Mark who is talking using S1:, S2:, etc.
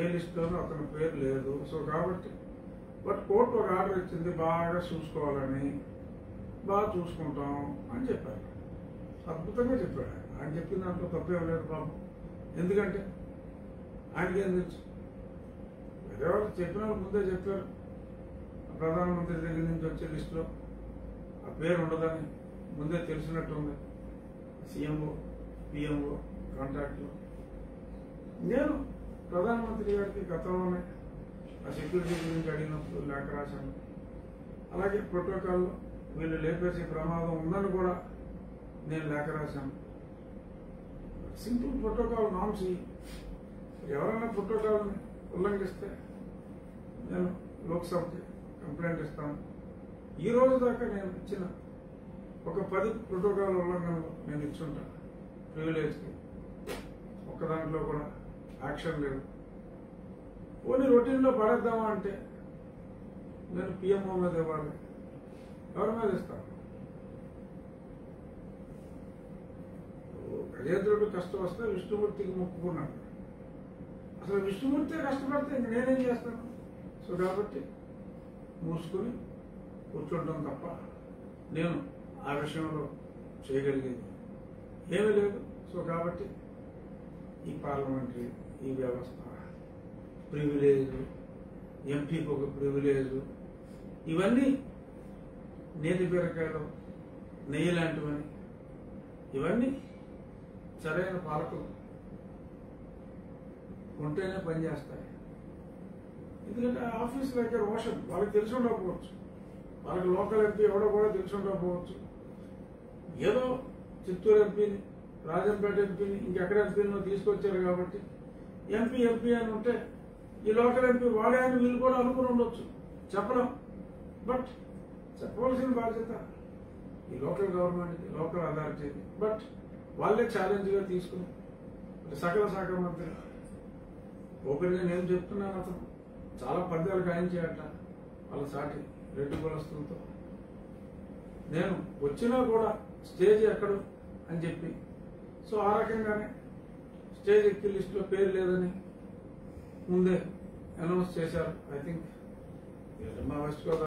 S1: ఏ లిస్టులోనూ అతని పేరు లేదు. సో కాబట్టి బట్ కోర్టు ఒక ఆర్డర్ ఇచ్చింది బాగా చూసుకోవాలని బాగా చూసుకుంటాం అని చెప్పారు. అద్భుతంగా చెప్పాడు ఆయన. ఆయన చెప్పిన దాంట్లో తప్పేం లేదు బాబు. ఎందుకంటే ఆయనకి ఏం తెలుసు? వేరే వాళ్ళు చెప్పిన ముందే చెప్పారు. ప్రధానమంత్రి దగ్గర నుంచి వచ్చే లిస్టులో ఆ పేరు ఉండదని ముందే తెలిసినట్టుంది. సీఎంఓ పిఎంఓ కాంటాక్ట్లో నేను ప్రధానమంత్రి గారికి గతంలోనే ఆ సెక్యూరిటీ గురించి అడిగినప్పుడు లేఖ రాశాను. అలాగే ప్రోటోకాల్లో వీళ్ళు లేపేసే ప్రమాదం ఉందని కూడా నేను లేఖ రాశాను. సింపుల్ ప్రోటోకాల్ నామ్స్ ఎవరైనా ప్రోటోకాల్ని ఉల్లంఘిస్తే నేను లోక్సభకి కంప్లైంట్ ఇస్తాను. ఈ రోజు దాకా నేను ఇచ్చిన ఒక పది ప్రోటోకాల్ ఉల్లంఘనలు నేను ఇచ్చుంటాను ప్రివిలేజ్కి ఒక్క దాంట్లో కూడా యాక్షన్ లేదు. ఓన్లీ రొటీన్లో పడేద్దామా అంటే? నేను పిఎంఓ మీద ఇవ్వాలి. ఎవరి మీద ఇస్తాను గజేంద్రుడు కష్టం వస్తే విష్ణుమూర్తికి మొక్కుకున్నాడు అసలు విష్ణుమూర్తి కష్టపడితే ఇంక నేనేం చేస్తాను? సో కాబట్టి మూసుకుని కూర్చుంటాం తప్ప నేను ఆ విషయంలో చేయగలిగేది ఏమీ లేదు. సో కాబట్టి ఈ పార్లమెంటరీ ఈ వ్యవస్థ. ప్రివిలేజ్ ఎంపీకి ఒక ప్రివిలేజ్ ఇవన్నీ నేతి బీరకాయలు నెయ్యి లాంటివని. ఇవన్నీ సరైన పాలకులు ఉంటేనే పనిచేస్తాయి ఎందుకంటే ఆ ఆఫీస్ దగ్గర రోషన్ వాళ్ళకి తెలిసి ఉండకపోవచ్చు. వాళ్ళకి లోకల్ ఎంపీ ఎవడో కూడా తెలిసి ఉండకపోవచ్చు. ఏదో చిత్తూరు ఎంపీని రాజంపేట ఎంపీని ఇంకెక్కడ ఎంపీనో తీసుకొచ్చారు కాబట్టి ఎంపీ ఎంపీ అని ఉంటే ఈ లోకల్ ఎంపీ వాడే అని వీళ్ళు కూడా అనుకుని ఉండొచ్చు. చెప్పడం బట్ చెప్పవలసిన బాధ్యత ఈ లోకల్ గవర్నమెంట్కి లోకల్ అథారిటీకి బట్ వాళ్ళే ఛాలెంజ్గా తీసుకుని అంటే సకల శాఖ మంత్రి ఓపెన్గా నేను చెప్తున్నాను అతను. చాలా పద్యాలు గాయించాయట వాళ్ళ సాటి రెడ్డి కులస్తులతో. నేను వచ్చినా కూడా స్టేజ్ ఎక్కడు అని చెప్పి సో ఆ రకంగానే స్టేజ్ ఎక్కి లిస్టులో పేరు లేదని ముందే అనౌన్స్ చేశారు ఐ థింక్ మా వెస్ట్ గోదావరి